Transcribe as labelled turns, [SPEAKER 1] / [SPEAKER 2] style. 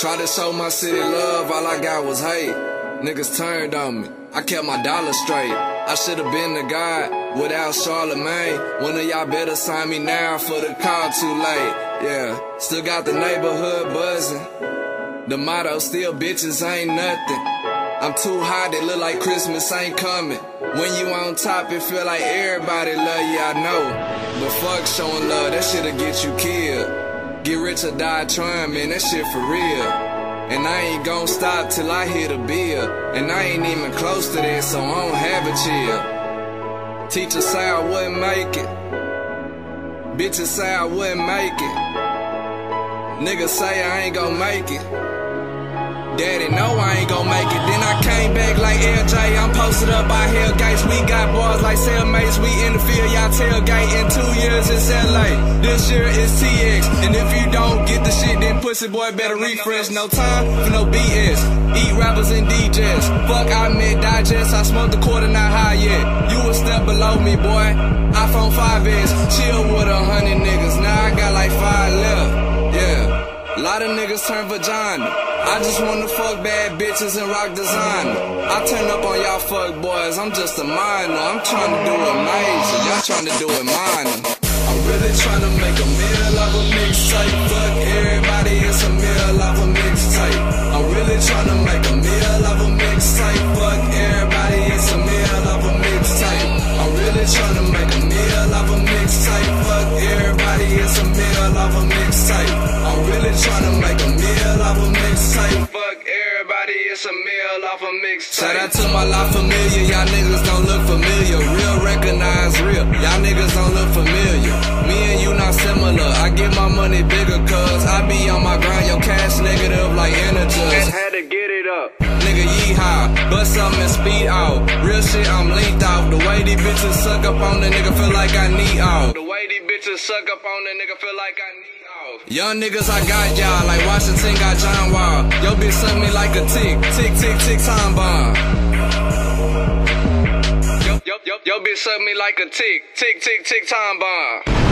[SPEAKER 1] Tried to show my city love, all I got was hate. Niggas turned on me, I kept my dollar straight. I should've been the guy without Charlemagne. One of y'all better sign me now for the call too late. Yeah, still got the neighborhood buzzing. The motto still bitches ain't nothing. I'm too hot, it look like Christmas ain't coming. When you on top, it feel like everybody love you, I know. But fuck showing love, that shit'll get you killed. Get rich or die trying, man, that shit for real. And I ain't gon' stop till I hit a bill. And I ain't even close to that, so I don't have a chill. Teacher say I wouldn't make it. Bitches say I wouldn't make it. Niggas say I ain't gon' make it. Daddy know I ain't gon' make it. Then came back like LJ. I'm posted up by Hellgates. We got boys like cellmates. We in the field, y'all tailgate. In two years it's LA. This year is TX. And if you don't get the shit, then pussy boy better refresh. No time for no BS. Eat rappers and DJs. Fuck, I meant digest. I smoked the quarter, not high yet. You a step below me, boy. iPhone 5S. Chill with a hundred lot of niggas turn vagina. I just wanna fuck bad bitches and rock designer. I turn up on y'all fuck boys, I'm just a minor. I'm trying to do it major, y'all trying to do it minor. I'm really trying to make a meal of a mixtape. Fuck everybody, it's a meal of a mixtape. I'm really trying to make a meal of a mixtape. Fuck everybody, it's a meal of a mixtape. I'm really trying to make a meal of a mixtape. Fuck everybody, it's a meal of a mixtape. It's a meal off a mixtape. Shout out to my La Familia, y'all niggas don't look familiar. Real recognize real, y'all niggas don't look familiar. Me and you not similar. I get my money bigger, cuz I be on my grind, your cash negative like integers. Had to get it up. Nigga, yeehaw, bust something and speed out. Real shit, I'm linked out. The way these bitches suck up on the nigga feel like I need out. The way these bitches suck up on the nigga feel like I need out. Young niggas, I got y'all like Washington got John Wall. Yo bitch suck me like a tick, tick, tick, tick, time bomb. Yo, yo, yo, yo bitch suck me like a tick, tick, tick, tick, time bomb.